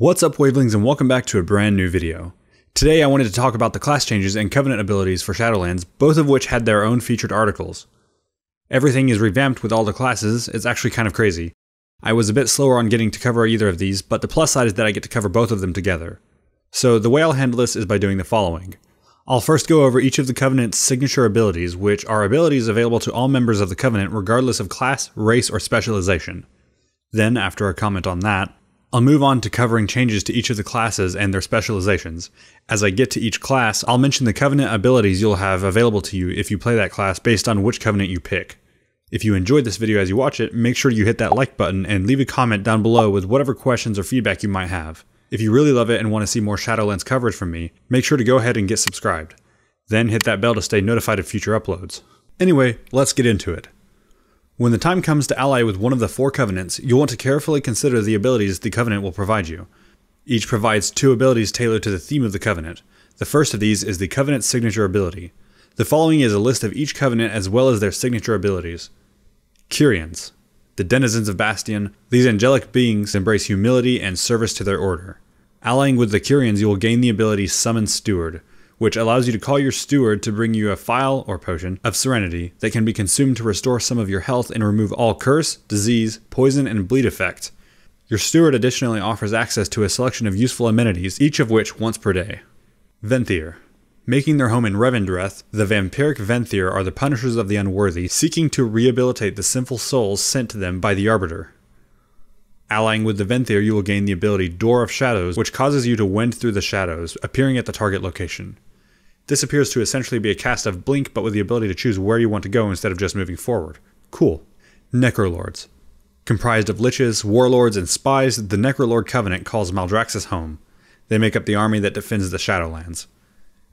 What's up Wavelings and welcome back to a brand new video. Today I wanted to talk about the class changes and Covenant abilities for Shadowlands, both of which had their own featured articles. Everything is revamped with all the classes, it's actually kind of crazy. I was a bit slower on getting to cover either of these, but the plus side is that I get to cover both of them together. So the way I'll handle this is by doing the following. I'll first go over each of the Covenant's signature abilities, which are abilities available to all members of the Covenant regardless of class, race, or specialization. Then, after a comment on that, I'll move on to covering changes to each of the classes and their specializations. As I get to each class, I'll mention the Covenant abilities you'll have available to you if you play that class based on which Covenant you pick. If you enjoyed this video as you watch it, make sure you hit that like button and leave a comment down below with whatever questions or feedback you might have. If you really love it and want to see more Shadowlands coverage from me, make sure to go ahead and get subscribed. Then hit that bell to stay notified of future uploads. Anyway, let's get into it. When the time comes to ally with one of the four covenants, you'll want to carefully consider the abilities the covenant will provide you. Each provides two abilities tailored to the theme of the covenant. The first of these is the covenant signature ability. The following is a list of each covenant as well as their signature abilities. Kyrians, the denizens of Bastion, these angelic beings embrace humility and service to their order. Allying with the Kyrians, you will gain the ability Summon Steward, which allows you to call your steward to bring you a phial or potion of serenity that can be consumed to restore some of your health and remove all curse, disease, poison, and bleed effect. Your steward additionally offers access to a selection of useful amenities, each of which once per day. Venthyr. Making their home in Revendreth, the vampiric Venthyr are the punishers of the unworthy, seeking to rehabilitate the sinful souls sent to them by the Arbiter. Allying with the Venthyr, you will gain the ability Door of Shadows, which causes you to wend through the shadows, appearing at the target location. This appears to essentially be a cast of Blink, but with the ability to choose where you want to go instead of just moving forward. Cool. Necrolords. Comprised of liches, warlords, and spies, the Necrolord Covenant calls Maldraxxus home. They make up the army that defends the Shadowlands.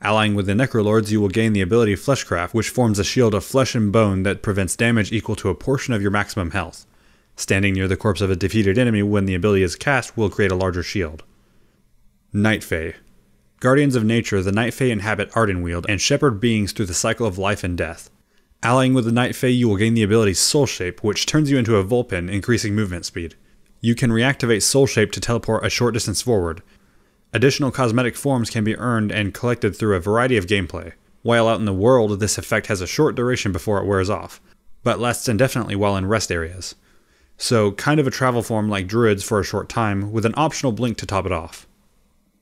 Allying with the Necrolords, you will gain the ability Fleshcraft, which forms a shield of flesh and bone that prevents damage equal to a portion of your maximum health. Standing near the corpse of a defeated enemy when the ability is cast will create a larger shield. Night Fae. Guardians of nature, the Night Fae inhabit Ardenweald and shepherd beings through the cycle of life and death. Allying with the Night Fae, you will gain the ability Soul Shape, which turns you into a Vulpin, increasing movement speed. You can reactivate Soul Shape to teleport a short distance forward. Additional cosmetic forms can be earned and collected through a variety of gameplay. While out in the world, this effect has a short duration before it wears off, but lasts indefinitely while in rest areas. So, kind of a travel form like Druids for a short time, with an optional blink to top it off.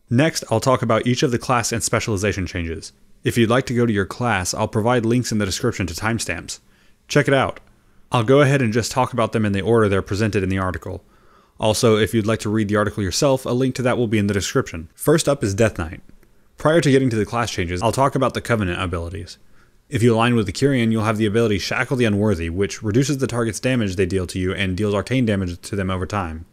Next, I'll talk about each of the class and specialization changes. If you'd like to go to your class, I'll provide links in the description to timestamps. Check it out. I'll go ahead and just talk about them in the order they're presented in the article. Also, if you'd like to read the article yourself, a link to that will be in the description. First up is Death Knight. Prior to getting to the class changes, I'll talk about the Covenant abilities. If you align with the Kyrian, you'll have the ability Shackle the Unworthy, which reduces the target's damage they deal to you and deals arcane damage to them over time.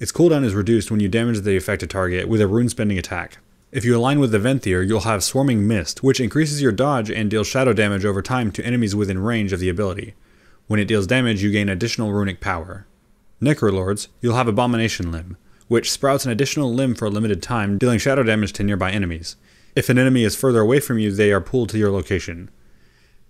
Its cooldown is reduced when you damage the affected target with a rune spending attack. If you align with the Venthyr, you'll have Swarming Mist, which increases your dodge and deals shadow damage over time to enemies within range of the ability. When it deals damage, you gain additional runic power. Necrolords, you'll have Abomination Limb, which sprouts an additional limb for a limited time, dealing shadow damage to nearby enemies. If an enemy is further away from you, they are pulled to your location.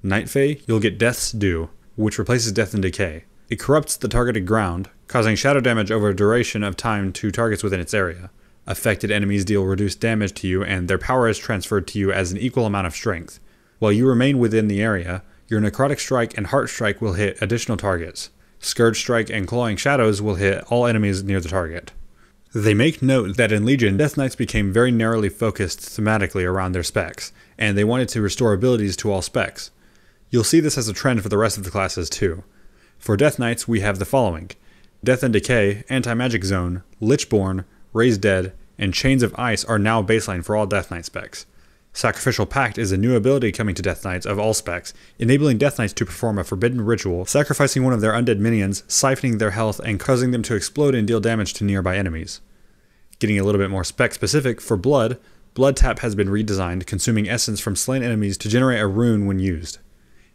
Night Fae, you'll get Death's Due, which replaces Death and Decay. It corrupts the targeted ground, causing shadow damage over a duration of time to targets within its area. Affected enemies deal reduced damage to you, and their power is transferred to you as an equal amount of strength. While you remain within the area, your Necrotic Strike and Heart Strike will hit additional targets. Scourge Strike and Clawing Shadows will hit all enemies near the target. They make note that in Legion, Death Knights became very narrowly focused thematically around their specs, and they wanted to restore abilities to all specs. You'll see this as a trend for the rest of the classes too. For Death Knights, we have the following Death and Decay, Anti Magic Zone, Lichborne, Raise Dead, and Chains of Ice are now baseline for all Death Knight specs. Sacrificial Pact is a new ability coming to Death Knights of all specs, enabling Death Knights to perform a forbidden ritual, sacrificing one of their undead minions, siphoning their health, and causing them to explode and deal damage to nearby enemies. Getting a little bit more spec specific, for Blood, Blood Tap has been redesigned, consuming essence from slain enemies to generate a rune when used.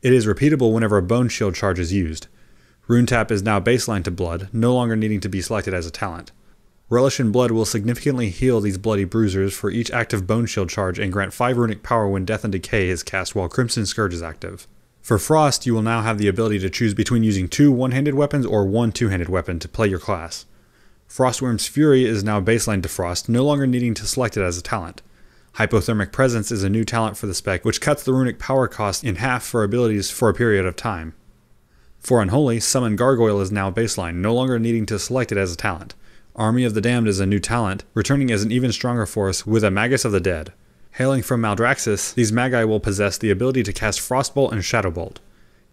It is repeatable whenever a Bone Shield charge is used. Rune Tap is now baseline to Blood, no longer needing to be selected as a talent. Relish in Blood will significantly heal these bloody bruisers for each active Bone Shield charge and grant 5 runic power when Death and Decay is cast while Crimson Scourge is active. For Frost, you will now have the ability to choose between using two one-handed weapons or one two-handed weapon to play your class. Frostwyrm's Fury is now baseline to Frost, no longer needing to select it as a talent. Hypothermic Presence is a new talent for the spec, which cuts the runic power cost in half for abilities for a period of time. For Unholy, Summon Gargoyle is now baseline, no longer needing to select it as a talent. Army of the Damned is a new talent, returning as an even stronger force with a Magus of the Dead. Hailing from Maldraxxus, these Magi will possess the ability to cast Frostbolt and Shadowbolt.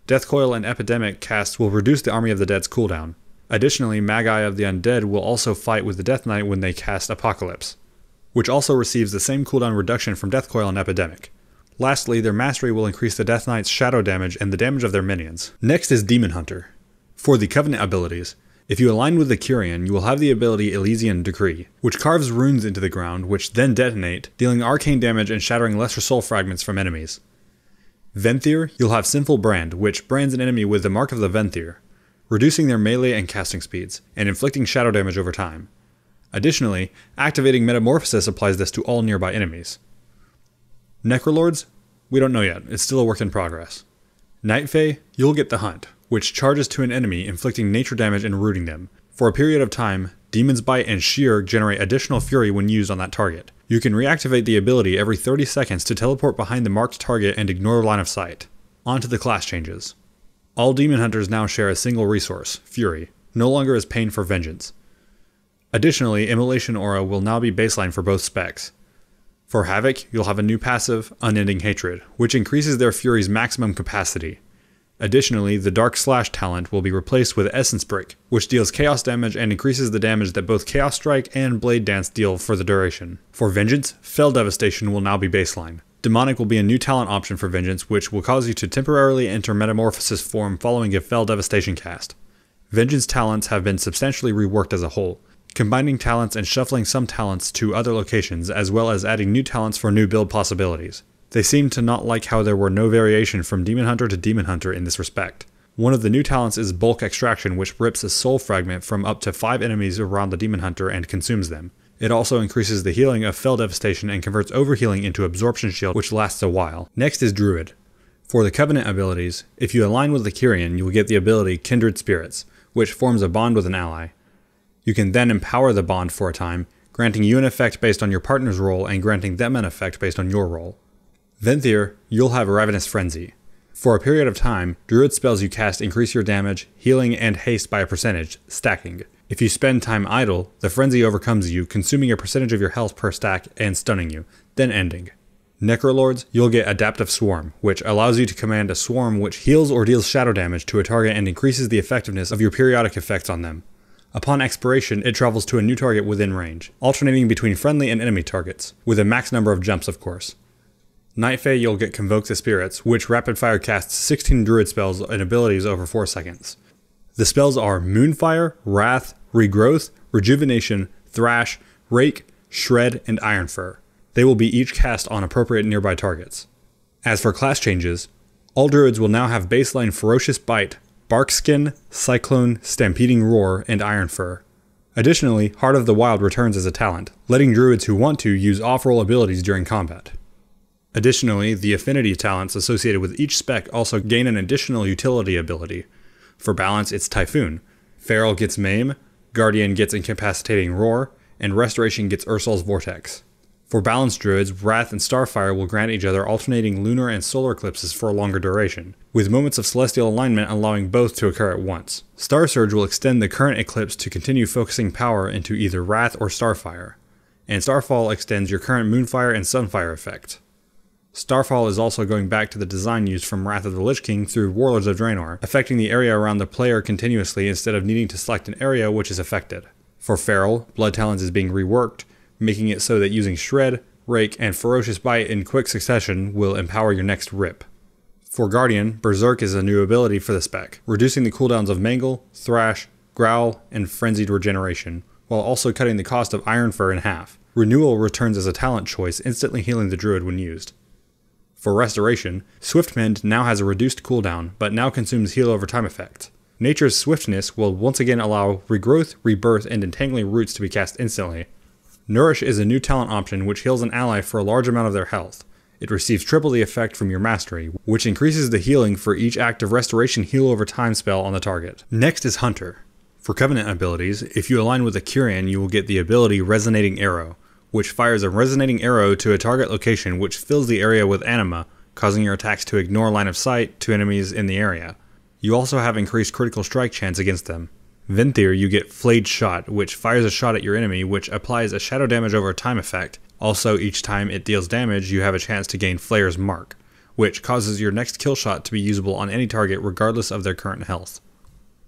Deathcoil and Epidemic casts will reduce the Army of the Dead's cooldown. Additionally, Magi of the Undead will also fight with the Death Knight when they cast Apocalypse, which also receives the same cooldown reduction from Deathcoil and Epidemic. Lastly, their mastery will increase the Death Knight's shadow damage and the damage of their minions. Next is Demon Hunter. For the Covenant abilities, if you align with the Kyrian, you will have the ability Elysian Decree, which carves runes into the ground, which then detonate, dealing arcane damage and shattering lesser soul fragments from enemies. Venthyr, you'll have Sinful Brand, which brands an enemy with the mark of the Venthyr, reducing their melee and casting speeds, and inflicting shadow damage over time. Additionally, activating Metamorphosis applies this to all nearby enemies. Necrolords? We don't know yet, it's still a work in progress. Night Fae, you'll get the Hunt, which charges to an enemy, inflicting nature damage and rooting them. For a period of time, Demon's Bite and Shear generate additional fury when used on that target. You can reactivate the ability every 30 seconds to teleport behind the marked target and ignore line of sight. On to the class changes. All Demon Hunters now share a single resource, Fury, no longer as Pain for Vengeance. Additionally, Immolation Aura will now be baseline for both specs. For Havoc, you'll have a new passive, Unending Hatred, which increases their Fury's maximum capacity. Additionally, the Dark Slash talent will be replaced with Essence Break, which deals chaos damage and increases the damage that both Chaos Strike and Blade Dance deal for the duration. For Vengeance, Fel Devastation will now be baseline. Demonic will be a new talent option for Vengeance, which will cause you to temporarily enter Metamorphosis form following a Fel Devastation cast. Vengeance talents have been substantially reworked as a whole, combining talents and shuffling some talents to other locations, as well as adding new talents for new build possibilities. They seem to not like how there were no variation from Demon Hunter to Demon Hunter in this respect. One of the new talents is Bulk Extraction, which rips a soul fragment from up to 5 enemies around the Demon Hunter and consumes them. It also increases the healing of Fel Devastation and converts Overhealing into Absorption Shield, which lasts a while. Next is Druid. For the Covenant abilities, if you align with the Kyrian, you will get the ability Kindred Spirits, which forms a bond with an ally. You can then empower the bond for a time, granting you an effect based on your partner's role and granting them an effect based on your role. Venthyr, you'll have Ravenous Frenzy. For a period of time, druid spells you cast increase your damage, healing, and haste by a percentage, stacking. If you spend time idle, the frenzy overcomes you, consuming a percentage of your health per stack and stunning you, then ending. Necrolords, you'll get Adaptive Swarm, which allows you to command a swarm which heals or deals shadow damage to a target and increases the effectiveness of your periodic effects on them. Upon expiration, it travels to a new target within range, alternating between friendly and enemy targets, with a max number of jumps, of course. Night Fae, you'll get Convoke the Spirits, which rapid fire casts 16 druid spells and abilities over 4 seconds. The spells are Moonfire, Wrath, Regrowth, Rejuvenation, Thrash, Rake, Shred, and Ironfur. They will be each cast on appropriate nearby targets. As for class changes, all druids will now have baseline Ferocious Bite, Barkskin, Cyclone, Stampeding Roar, and Iron Fur. Additionally, Heart of the Wild returns as a talent, letting druids who want to use off-role abilities during combat. Additionally, the affinity talents associated with each spec also gain an additional utility ability. For balance, it's Typhoon. Feral gets Maim, Guardian gets Incapacitating Roar, and Restoration gets Ursol's Vortex. For balanced druids, Wrath and Starfire will grant each other alternating lunar and solar eclipses for a longer duration, with moments of celestial alignment allowing both to occur at once. Star Surge will extend the current eclipse to continue focusing power into either Wrath or Starfire, and Starfall extends your current Moonfire and Sunfire effect. Starfall is also going back to the design used from Wrath of the Lich King through Warlords of Draenor, affecting the area around the player continuously instead of needing to select an area which is affected. For Feral, Blood Talons is being reworked, making it so that using Shred, Rake, and Ferocious Bite in quick succession will empower your next rip. For Guardian, Berserk is a new ability for the spec, reducing the cooldowns of Mangle, Thrash, Growl, and Frenzied Regeneration, while also cutting the cost of Iron Fur in half. Renewal returns as a talent choice, instantly healing the druid when used. For Restoration, Swiftmend now has a reduced cooldown, but now consumes heal over time effect. Nature's Swiftness will once again allow Regrowth, Rebirth, and Entangling Roots to be cast instantly, Nourish is a new talent option which heals an ally for a large amount of their health. It receives triple the effect from your mastery, which increases the healing for each active restoration heal over time spell on the target. Next is Hunter. For Covenant abilities, if you align with a Kyrian, you will get the ability Resonating Arrow, which fires a resonating arrow to a target location which fills the area with anima, causing your attacks to ignore line of sight to enemies in the area. You also have increased critical strike chance against them. Venthyr, you get Flayed Shot, which fires a shot at your enemy, which applies a shadow damage over time effect. Also, each time it deals damage, you have a chance to gain Flayer's Mark, which causes your next kill shot to be usable on any target regardless of their current health.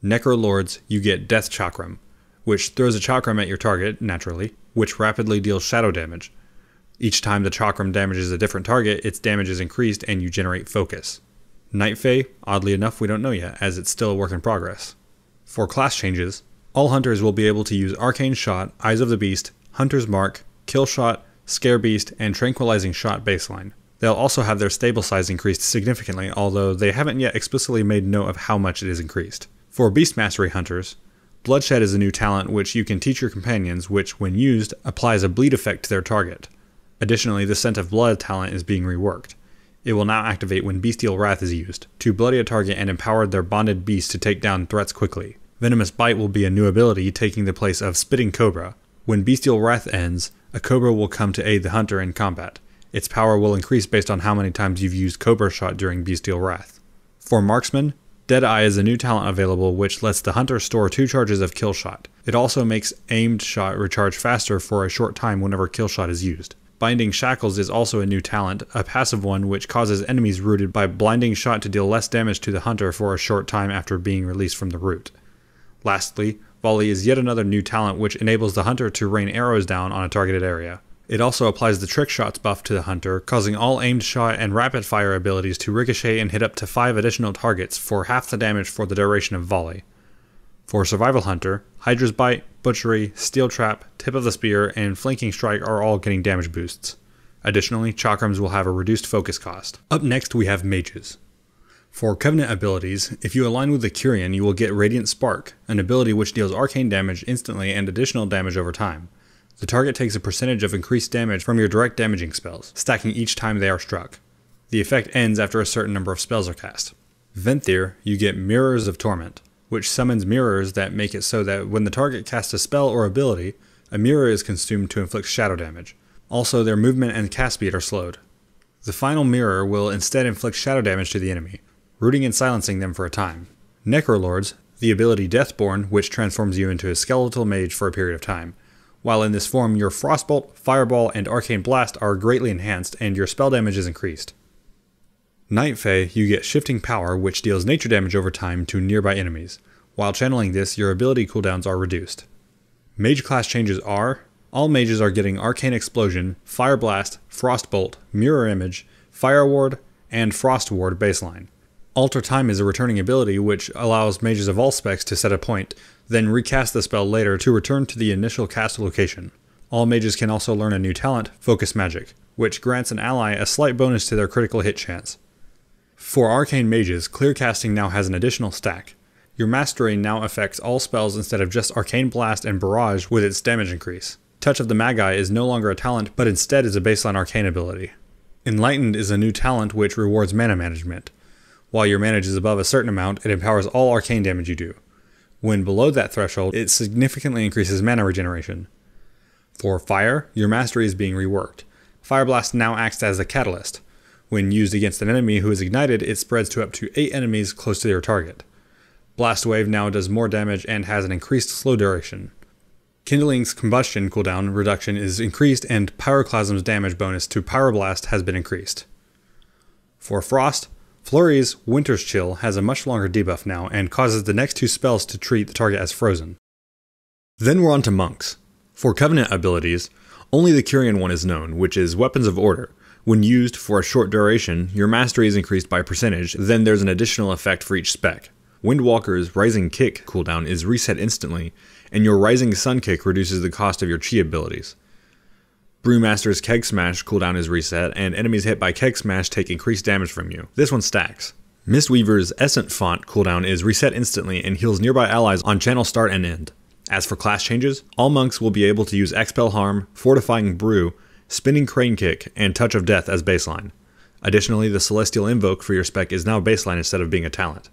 Necrolords, you get Death Chakram, which throws a chakram at your target, naturally, which rapidly deals shadow damage. Each time the chakram damages a different target, its damage is increased and you generate focus. Night Fae, oddly enough, we don't know yet, as it's still a work in progress. For class changes, all hunters will be able to use Arcane Shot, Eyes of the Beast, Hunter's Mark, Kill Shot, Scare Beast, and Tranquilizing Shot baseline. They'll also have their stable size increased significantly, although they haven't yet explicitly made note of how much it is increased. For Beast Mastery hunters, Bloodshed is a new talent which you can teach your companions, which, when used, applies a bleed effect to their target. Additionally, the Scent of Blood talent is being reworked. It will now activate when Bestial Wrath is used, to bloody a target and empower their bonded beast to take down threats quickly. Venomous Bite will be a new ability taking the place of Spitting Cobra. When Bestial Wrath ends, a Cobra will come to aid the hunter in combat. Its power will increase based on how many times you've used Cobra Shot during Bestial Wrath. For Marksman, Deadeye is a new talent available which lets the hunter store two charges of kill shot. It also makes aimed shot recharge faster for a short time whenever kill shot is used. Binding Shackles is also a new talent, a passive one which causes enemies rooted by blinding shot to deal less damage to the hunter for a short time after being released from the root. Lastly, Volley is yet another new talent which enables the hunter to rain arrows down on a targeted area. It also applies the trick shots buff to the hunter, causing all aimed shot and rapid fire abilities to ricochet and hit up to 5 additional targets for half the damage for the duration of volley. For Survival Hunter, Hydra's Bite, Butchery, Steel Trap, Tip of the Spear, and Flanking Strike are all getting damage boosts. Additionally, Chakrams will have a reduced focus cost. Up next, we have Mages. For Covenant abilities, if you align with the Kyrian, you will get Radiant Spark, an ability which deals arcane damage instantly and additional damage over time. The target takes a percentage of increased damage from your direct damaging spells, stacking each time they are struck. The effect ends after a certain number of spells are cast. Venthyr, you get Mirrors of Torment, which summons mirrors that make it so that when the target casts a spell or ability, a mirror is consumed to inflict shadow damage. Also, their movement and cast speed are slowed. The final mirror will instead inflict shadow damage to the enemy, rooting and silencing them for a time. Necrolords, the ability Deathborne, which transforms you into a skeletal mage for a period of time, while in this form, your Frostbolt, Fireball, and Arcane Blast are greatly enhanced and your spell damage is increased. Night Fae, you get Shifting Power, which deals nature damage over time to nearby enemies. While channeling this, your ability cooldowns are reduced. Mage class changes are all mages are getting Arcane Explosion, Fire Blast, Frostbolt, Mirror Image, Fire Ward, and Frost Ward baseline. Alter Time is a returning ability which allows mages of all specs to set a point, then recast the spell later to return to the initial cast location. All mages can also learn a new talent, Focus Magic, which grants an ally a slight bonus to their critical hit chance. For arcane mages, clear casting now has an additional stack. Your mastery now affects all spells instead of just Arcane Blast and Barrage with its damage increase. Touch of the Magi is no longer a talent, but instead is a baseline arcane ability. Enlightened is a new talent which rewards mana management. While your mana is above a certain amount, it empowers all arcane damage you do. When below that threshold, it significantly increases mana regeneration. For fire, your mastery is being reworked. Fire Blast now acts as a catalyst. When used against an enemy who is ignited, it spreads to up to 8 enemies close to their target. Blast Wave now does more damage and has an increased slow duration. Kindling's combustion cooldown reduction is increased and Pyroclasm's damage bonus to Pyroblast has been increased. For Frost, Flurry's Winter's Chill has a much longer debuff now and causes the next two spells to treat the target as frozen. Then we're on to monks. For Covenant abilities, only the Kyrian one is known, which is Weapons of Order. When used for a short duration, your mastery is increased by percentage, then there's an additional effect for each spec. Windwalker's Rising Kick cooldown is reset instantly, and your Rising Sun Kick reduces the cost of your chi abilities. Brewmaster's Keg Smash cooldown is reset, and enemies hit by Keg Smash take increased damage from you. This one stacks. Mistweaver's Essence Font cooldown is reset instantly and heals nearby allies on channel start and end. As for class changes, all monks will be able to use Expel Harm, Fortifying Brew, Spinning Crane Kick, and Touch of Death as baseline. Additionally, the Celestial Invoke for your spec is now baseline instead of being a talent.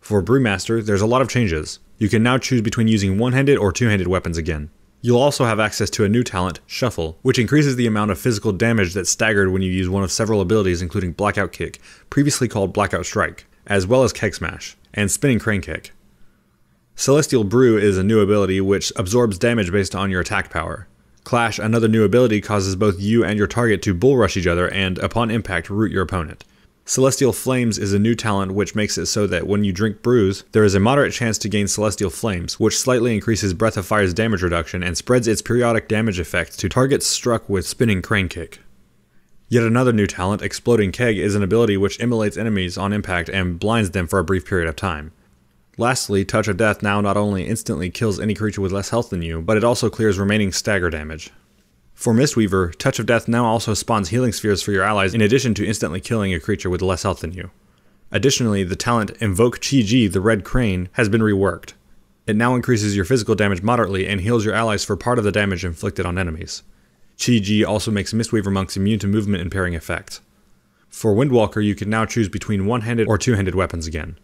For Brewmaster, there's a lot of changes. You can now choose between using one-handed or two-handed weapons again. You'll also have access to a new talent, Shuffle, which increases the amount of physical damage that's staggered when you use one of several abilities including Blackout Kick, previously called Blackout Strike, as well as Keg Smash, and Spinning Crane Kick. Celestial Brew is a new ability which absorbs damage based on your attack power. Clash, another new ability, causes both you and your target to bull rush each other and, upon impact, root your opponent. Celestial Flames is a new talent which makes it so that when you drink brews, there is a moderate chance to gain Celestial Flames, which slightly increases Breath of Fire's damage reduction and spreads its periodic damage effect to targets struck with Spinning Crane Kick. Yet another new talent, Exploding Keg, is an ability which immolates enemies on impact and blinds them for a brief period of time. Lastly, Touch of Death now not only instantly kills any creature with less health than you, but it also clears remaining stagger damage. For Mistweaver, Touch of Death now also spawns healing spheres for your allies in addition to instantly killing a creature with less health than you. Additionally, the talent Invoke Chi-Ji, the Red Crane, has been reworked. It now increases your physical damage moderately and heals your allies for part of the damage inflicted on enemies. Chi-Ji also makes Mistweaver monks immune to movement impairing effects. For Windwalker, you can now choose between one-handed or two-handed weapons again.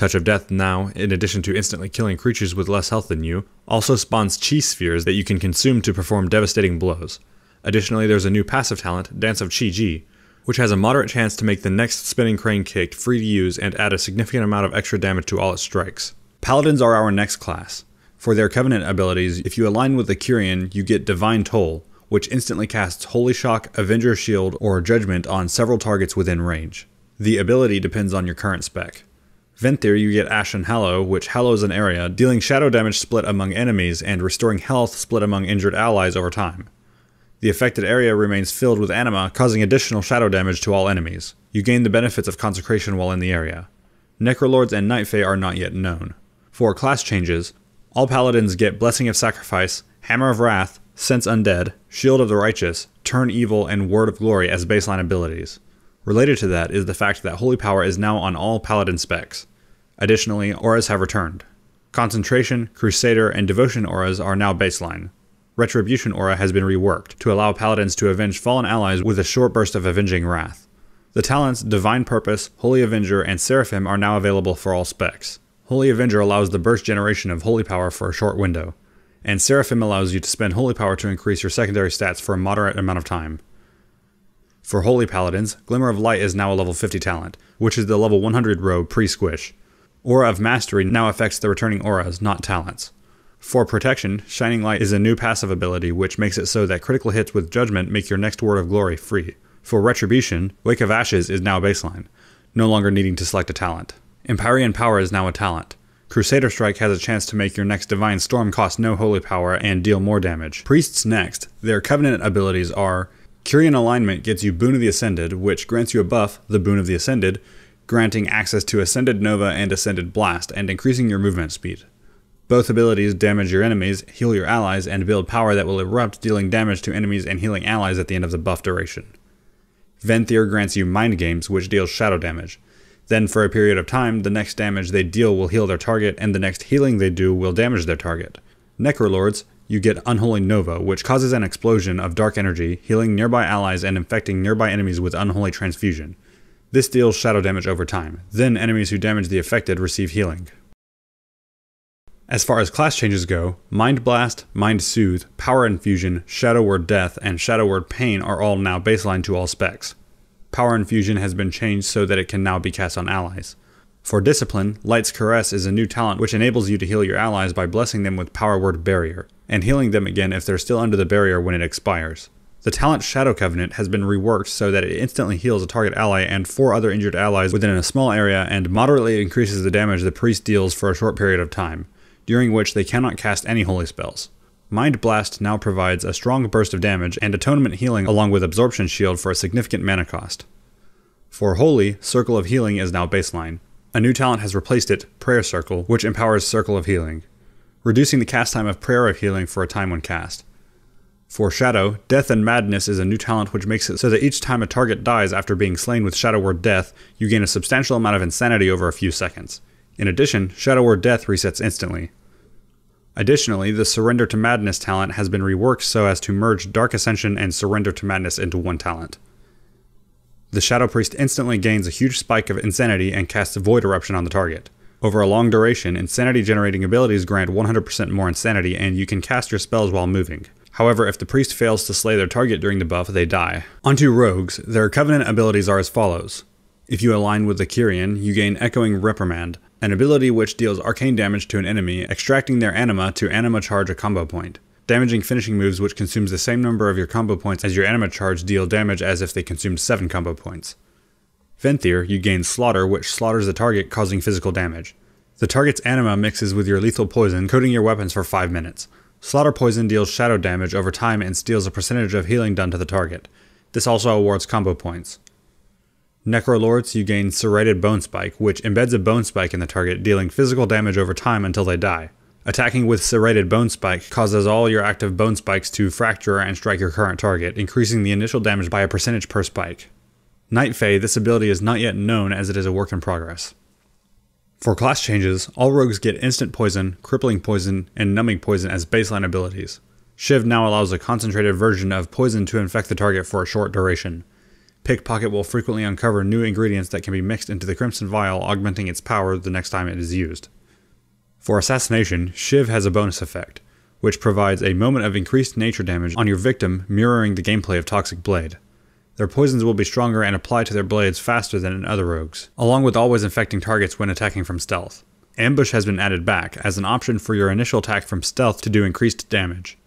Touch of Death now, in addition to instantly killing creatures with less health than you, also spawns Chi spheres that you can consume to perform devastating blows. Additionally, there's a new passive talent, Dance of Chi Ji, which has a moderate chance to make the next spinning crane kick free to use and add a significant amount of extra damage to all its strikes. Paladins are our next class. For their Covenant abilities, if you align with the Kyrian, you get Divine Toll, which instantly casts Holy Shock, Avenger Shield, or Judgment on several targets within range. The ability depends on your current spec. Venthyr, you get Ashen Hallow, which hallows an area, dealing shadow damage split among enemies and restoring health split among injured allies over time. The affected area remains filled with anima, causing additional shadow damage to all enemies. You gain the benefits of consecration while in the area. Necrolords and Night Fae are not yet known. For class changes, all paladins get Blessing of Sacrifice, Hammer of Wrath, Sense Undead, Shield of the Righteous, Turn Evil, and Word of Glory as baseline abilities. Related to that is the fact that Holy Power is now on all paladin specs. Additionally, auras have returned. Concentration, Crusader, and Devotion auras are now baseline. Retribution aura has been reworked to allow paladins to avenge fallen allies with a short burst of avenging wrath. The talents Divine Purpose, Holy Avenger, and Seraphim are now available for all specs. Holy Avenger allows the burst generation of Holy Power for a short window, and Seraphim allows you to spend Holy Power to increase your secondary stats for a moderate amount of time. For Holy Paladins, Glimmer of Light is now a level 50 talent, which is the level 100 row pre-squish. Aura of Mastery now affects the returning auras, not talents. For protection, Shining Light is a new passive ability which makes it so that critical hits with Judgment make your next Word of Glory free. For Retribution, Wake of Ashes is now baseline, no longer needing to select a talent. Empyrean Power is now a talent. Crusader Strike has a chance to make your next Divine Storm cost no holy power and deal more damage. Priests next. Their Covenant abilities are Kyrian Alignment gets you Boon of the Ascended, which grants you a buff, the Boon of the Ascended, granting access to Ascended Nova and Ascended Blast, and increasing your movement speed. Both abilities damage your enemies, heal your allies, and build power that will erupt, dealing damage to enemies and healing allies at the end of the buff duration. Venthyr grants you Mind Games, which deals shadow damage. Then, for a period of time, the next damage they deal will heal their target, and the next healing they do will damage their target. Necrolords, you get Unholy Nova, which causes an explosion of dark energy, healing nearby allies and infecting nearby enemies with Unholy Transfusion. This deals shadow damage over time. Then enemies who damage the affected receive healing. As far as class changes go, Mind Blast, Mind Soothe, Power Infusion, Shadow Word Death, and Shadow Word Pain are all now baseline to all specs. Power Infusion has been changed so that it can now be cast on allies. For Discipline, Light's Caress is a new talent which enables you to heal your allies by blessing them with Power Word Barrier, and healing them again if they're still under the barrier when it expires. The talent Shadow Covenant has been reworked so that it instantly heals a target ally and four other injured allies within a small area and moderately increases the damage the priest deals for a short period of time, during which they cannot cast any holy spells. Mind Blast now provides a strong burst of damage and atonement healing along with Absorption Shield for a significant mana cost. For Holy, Circle of Healing is now baseline. A new talent has replaced it, Prayer Circle, which empowers Circle of Healing, reducing the cast time of Prayer of Healing for a time when cast. For Shadow, Death and Madness is a new talent which makes it so that each time a target dies after being slain with Shadow Word Death, you gain a substantial amount of insanity over a few seconds. In addition, Shadow Word Death resets instantly. Additionally, the Surrender to Madness talent has been reworked so as to merge Dark Ascension and Surrender to Madness into one talent. The Shadow Priest instantly gains a huge spike of insanity and casts Void Eruption on the target. Over a long duration, insanity generating abilities grant 100% more insanity, and you can cast your spells while moving. However, if the priest fails to slay their target during the buff, they die. Onto rogues, their covenant abilities are as follows. If you align with the Kyrian, you gain Echoing Reprimand, an ability which deals arcane damage to an enemy, extracting their anima to anima charge a combo point. Damaging finishing moves which consumes the same number of your combo points as your anima charge deal damage as if they consumed 7 combo points. Venthyr, you gain Slaughter, which slaughters the target, causing physical damage. The target's anima mixes with your lethal poison, coating your weapons for 5 minutes. Slaughter poison deals shadow damage over time and steals a percentage of healing done to the target. This also awards combo points. Necrolords, you gain Serrated Bone Spike, which embeds a bone spike in the target, dealing physical damage over time until they die. Attacking with Serrated Bone Spike causes all your active bone spikes to fracture and strike your current target, increasing the initial damage by a percentage per spike. Night Fae, this ability is not yet known as it is a work in progress. For class changes, all rogues get instant poison, crippling poison, and numbing poison as baseline abilities. Shiv now allows a concentrated version of poison to infect the target for a short duration. Pickpocket will frequently uncover new ingredients that can be mixed into the Crimson Vial, augmenting its power the next time it is used. For Assassination, Shiv has a bonus effect, which provides a moment of increased nature damage on your victim, mirroring the gameplay of Toxic Blade. Their poisons will be stronger and apply to their blades faster than in other rogues, along with always infecting targets when attacking from stealth. Ambush has been added back as an option for your initial attack from stealth to do increased damage.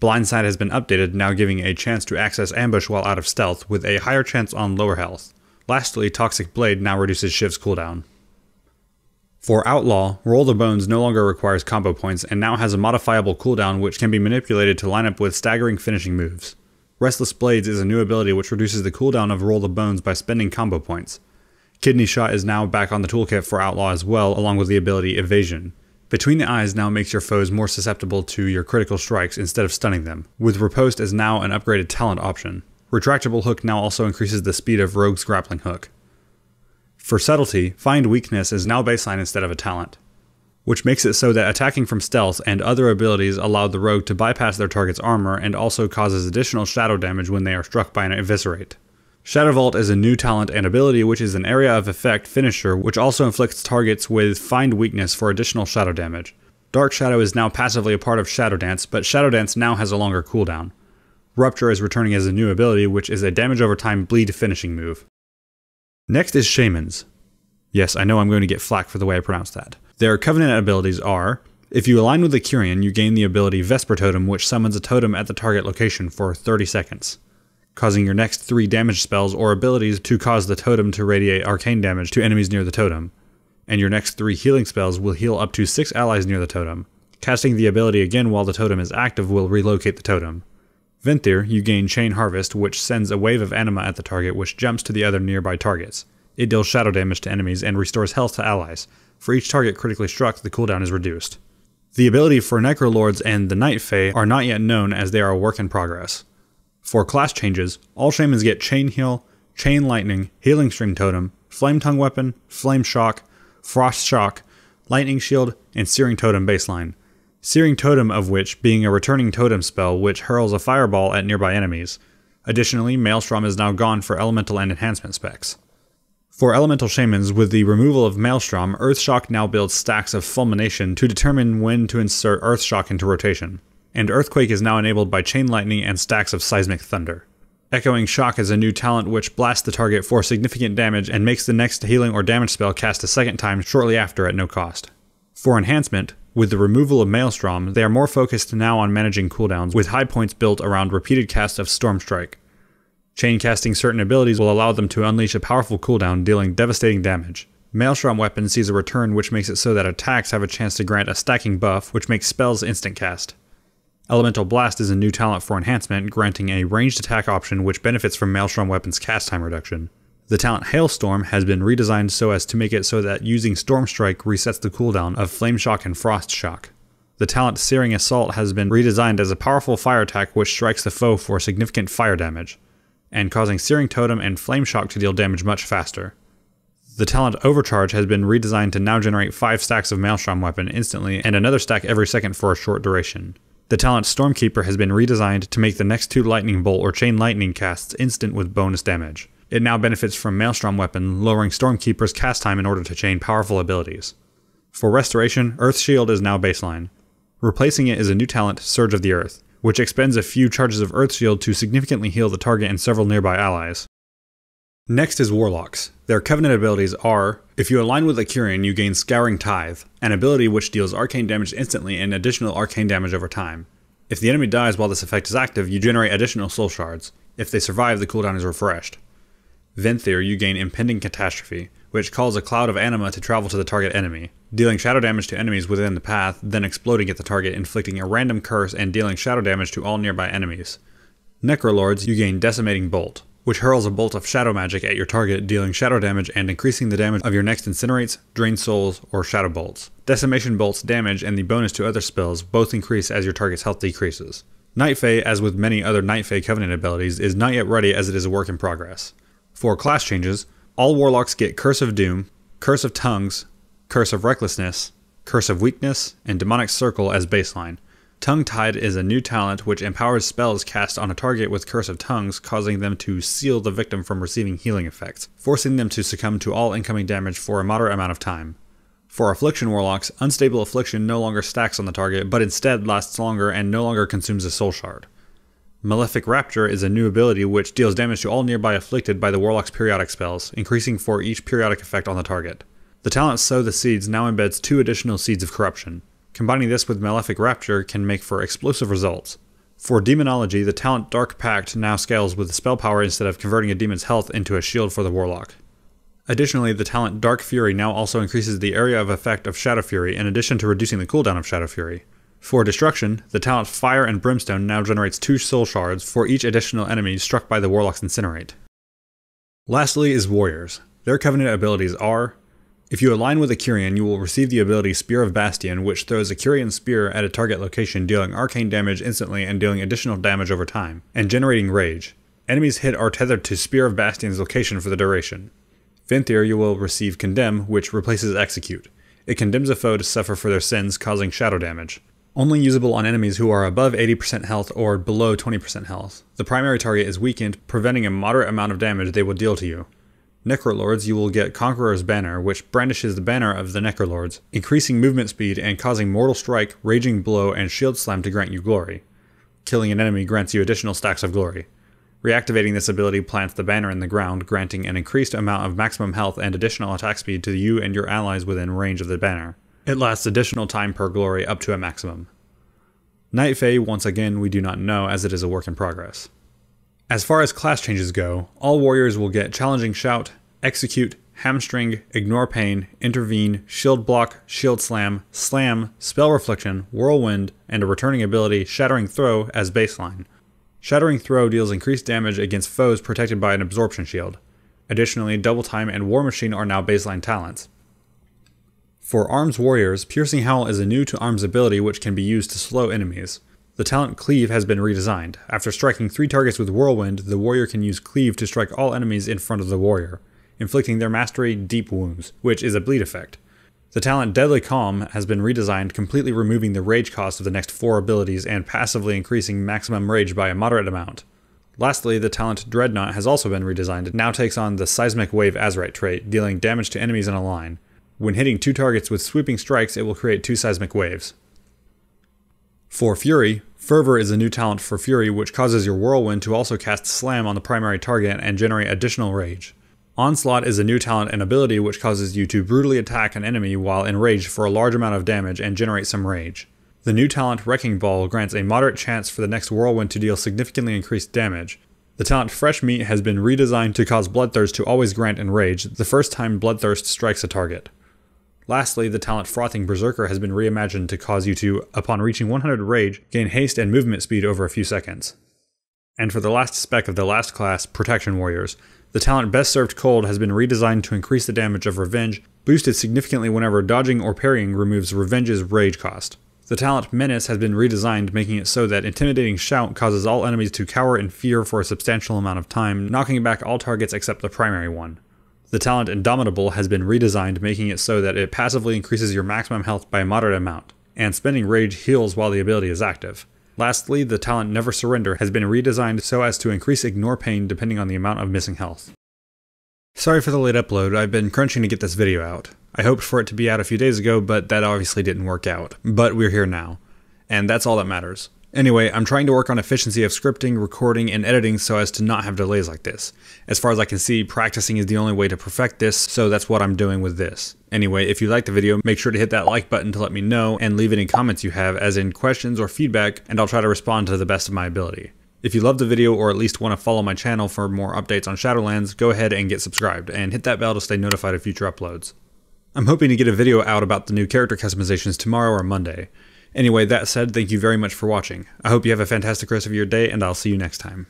Blindside has been updated, now giving a chance to access ambush while out of stealth, with a higher chance on lower health. Lastly, Toxic Blade now reduces Shiv's cooldown. For Outlaw, Roll the Bones no longer requires combo points and now has a modifiable cooldown which can be manipulated to line up with staggering finishing moves. Restless Blades is a new ability which reduces the cooldown of Roll the Bones by spending combo points. Kidney Shot is now back on the toolkit for Outlaw as well, along with the ability Evasion. Between the Eyes now makes your foes more susceptible to your critical strikes instead of stunning them, with Riposte as now an upgraded talent option. Retractable Hook now also increases the speed of Rogue's grappling hook. For subtlety, Find Weakness is now baseline instead of a talent, which makes it so that attacking from stealth and other abilities allow the rogue to bypass their target's armor and also causes additional shadow damage when they are struck by an eviscerate. Shadow Vault is a new talent and ability which is an area of effect finisher which also inflicts targets with Find Weakness for additional shadow damage. Dark Shadow is now passively a part of Shadow Dance, but Shadow Dance now has a longer cooldown. Rupture is returning as a new ability which is a damage over time bleed finishing move. Next is Shamans. Yes, I know I'm going to get flack for the way I pronounce that. Their Covenant abilities are if you align with the Kyrian, you gain the ability Vesper Totem, which summons a totem at the target location for 30 seconds, causing your next three damage spells or abilities to cause the totem to radiate arcane damage to enemies near the totem. And your next three healing spells will heal up to six allies near the totem. Casting the ability again while the totem is active will relocate the totem. Venthyr, you gain Chain Harvest, which sends a wave of anima at the target, which jumps to the other nearby targets. It deals shadow damage to enemies and restores health to allies. For each target critically struck, the cooldown is reduced. The ability for Necrolords and the Night Fae are not yet known as they are a work in progress. For class changes, all shamans get Chain Heal, Chain Lightning, Healing Stream Totem, Flame Tongue Weapon, Flame Shock, Frost Shock, Lightning Shield, and Searing Totem baseline. Searing Totem of which being a returning totem spell which hurls a fireball at nearby enemies. Additionally, Maelstrom is now gone for elemental and enhancement specs. For elemental shamans, with the removal of Maelstrom, Earthshock now builds stacks of Fulmination to determine when to insert Earthshock into rotation, and Earthquake is now enabled by Chain Lightning and stacks of Seismic Thunder. Echoing Shock is a new talent which blasts the target for significant damage and makes the next healing or damage spell cast a second time shortly after at no cost. For enhancement, with the removal of Maelstrom, they are more focused now on managing cooldowns, with high points built around repeated casts of Storm Strike. Chain casting certain abilities will allow them to unleash a powerful cooldown, dealing devastating damage. Maelstrom weapon sees a return which makes it so that attacks have a chance to grant a stacking buff, which makes spells instant cast. Elemental Blast is a new talent for enhancement, granting a ranged attack option which benefits from Maelstrom weapon's cast time reduction. The talent Hailstorm has been redesigned so as to make it so that using Storm Strike resets the cooldown of Flame Shock and Frost Shock. The talent Searing Assault has been redesigned as a powerful fire attack which strikes the foe for significant fire damage, and causing Searing Totem and Flame Shock to deal damage much faster. The talent Overcharge has been redesigned to now generate 5 stacks of Maelstrom weapon instantly and another stack every second for a short duration. The talent Stormkeeper has been redesigned to make the next two Lightning Bolt or Chain Lightning casts instant with bonus damage. It now benefits from Maelstrom Weapon, lowering Stormkeeper's cast time in order to chain powerful abilities. For Restoration, Earth Shield is now baseline. Replacing it is a new talent, Surge of the Earth, which expends a few charges of Earth Shield to significantly heal the target and several nearby allies. Next is Warlocks. Their Covenant abilities are if you align with a Kyrian, you gain Scouring Tithe, an ability which deals arcane damage instantly and additional arcane damage over time. If the enemy dies while this effect is active, you generate additional soul shards. If they survive, the cooldown is refreshed. Venthyr, you gain Impending Catastrophe, which calls a cloud of anima to travel to the target enemy, dealing shadow damage to enemies within the path, then exploding at the target, inflicting a random curse and dealing shadow damage to all nearby enemies. Necrolords, you gain Decimating Bolt, which hurls a bolt of shadow magic at your target, dealing shadow damage and increasing the damage of your next incinerates, drain souls, or shadow bolts. Decimation bolts damage and the bonus to other spells both increase as your target's health decreases. Night Fae, as with many other Night Fae Covenant abilities, is not yet ready as it is a work in progress. For class changes, all warlocks get Curse of Doom, Curse of Tongues, Curse of Recklessness, Curse of Weakness, and Demonic Circle as baseline. Tongue Tied is a new talent which empowers spells cast on a target with Curse of Tongues, causing them to seal the victim from receiving healing effects, forcing them to succumb to all incoming damage for a moderate amount of time. For Affliction Warlocks, Unstable Affliction no longer stacks on the target, but instead lasts longer and no longer consumes a soul shard. Malefic Rapture is a new ability which deals damage to all nearby afflicted by the Warlock's periodic spells, increasing for each periodic effect on the target. The talent Sow the Seeds now embeds two additional Seeds of Corruption. Combining this with Malefic Rapture can make for explosive results. For Demonology, the talent Dark Pact now scales with spell power instead of converting a demon's health into a shield for the Warlock. Additionally, the talent Dark Fury now also increases the area of effect of Shadow Fury in addition to reducing the cooldown of Shadow Fury. For Destruction, the talent Fire and Brimstone now generates two soul shards for each additional enemy struck by the Warlock's Incinerate. Lastly is Warriors. Their Covenant abilities are if you align with a Kyrian, you will receive the ability Spear of Bastion, which throws a Kyrian spear at a target location, dealing arcane damage instantly and dealing additional damage over time, and generating rage. Enemies hit are tethered to Spear of Bastion's location for the duration. Venthyr, you will receive Condemn, which replaces Execute. It condemns a foe to suffer for their sins, causing shadow damage. Only usable on enemies who are above 80% health or below 20% health. The primary target is weakened, preventing a moderate amount of damage they will deal to you. Necrolords, you will get Conqueror's Banner, which brandishes the banner of the Necrolords, increasing movement speed and causing Mortal Strike, Raging Blow, and Shield Slam to grant you glory. Killing an enemy grants you additional stacks of glory. Reactivating this ability plants the banner in the ground, granting an increased amount of maximum health and additional attack speed to you and your allies within range of the banner. It lasts additional time per glory up to a maximum. Night Fae, once again, we do not know as it is a work in progress. As far as class changes go, all warriors will get Challenging Shout, Execute, Hamstring, Ignore Pain, Intervene, Shield Block, Shield Slam, Slam, Spell Reflection, Whirlwind, and a returning ability, Shattering Throw, as baseline. Shattering Throw deals increased damage against foes protected by an Absorption Shield. Additionally, Double Time and War Machine are now baseline talents. For Arms Warriors, Piercing Howl is a new to Arms ability which can be used to slow enemies. The talent Cleave has been redesigned. After striking three targets with Whirlwind, the warrior can use Cleave to strike all enemies in front of the warrior, inflicting their mastery deep wounds, which is a bleed effect. The talent Deadly Calm has been redesigned, completely removing the rage cost of the next four abilities and passively increasing maximum rage by a moderate amount. Lastly, the talent Dreadnought has also been redesigned. It now takes on the Seismic Wave Azerite trait, dealing damage to enemies in a line. When hitting two targets with sweeping strikes, it will create two seismic waves. For Fury, Fervor is a new talent for Fury which causes your Whirlwind to also cast Slam on the primary target and generate additional rage. Onslaught is a new talent and ability which causes you to brutally attack an enemy while enraged for a large amount of damage and generate some rage. The new talent Wrecking Ball grants a moderate chance for the next Whirlwind to deal significantly increased damage. The talent Fresh Meat has been redesigned to cause Bloodthirst to always grant enrage the first time Bloodthirst strikes a target. Lastly, the talent Frothing Berserker has been reimagined to cause you to, upon reaching 100 rage, gain haste and movement speed over a few seconds. And for the last spec of the last class, Protection Warriors, the talent Best Served Cold has been redesigned to increase the damage of Revenge, boosted significantly whenever dodging or parrying removes Revenge's rage cost. The talent Menace has been redesigned, making it so that Intimidating Shout causes all enemies to cower in fear for a substantial amount of time, knocking back all targets except the primary one. The talent Indomitable has been redesigned, making it so that it passively increases your maximum health by a moderate amount, and spending rage heals while the ability is active. Lastly, the talent Never Surrender has been redesigned so as to increase ignore pain depending on the amount of missing health. Sorry for the late upload, I've been crunching to get this video out. I hoped for it to be out a few days ago, but that obviously didn't work out. But we're here now. And that's all that matters. Anyway, I'm trying to work on efficiency of scripting, recording, and editing so as to not have delays like this. As far as I can see, practicing is the only way to perfect this, so that's what I'm doing with this. Anyway, if you liked the video, make sure to hit that like button to let me know, and leave any comments you have, as in questions or feedback, and I'll try to respond to the best of my ability. If you love the video or at least want to follow my channel for more updates on Shadowlands, go ahead and get subscribed, and hit that bell to stay notified of future uploads. I'm hoping to get a video out about the new character customizations tomorrow or Monday. Anyway, that said, thank you very much for watching. I hope you have a fantastic rest of your day, and I'll see you next time.